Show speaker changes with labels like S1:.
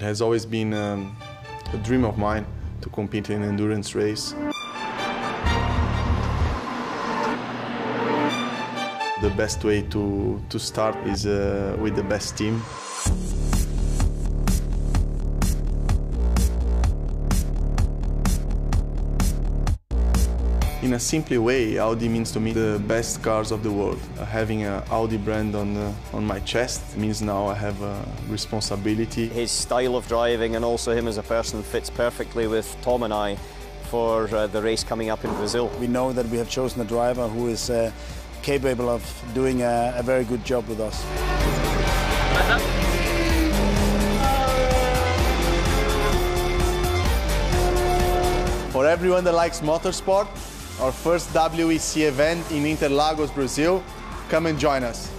S1: has always been um, a dream of mine to compete in an endurance race. The best way to, to start is uh, with the best team. In a simple way, Audi means to me the best cars of the world. Uh, having an Audi brand on, uh, on my chest means now I have a responsibility.
S2: His style of driving and also him as a person fits perfectly with Tom and I for uh, the race coming up in Brazil.
S3: We know that we have chosen a driver who is uh, capable of doing a, a very good job with us.
S1: For everyone that likes motorsport, our first WEC event in Interlagos, Brazil, come and join us.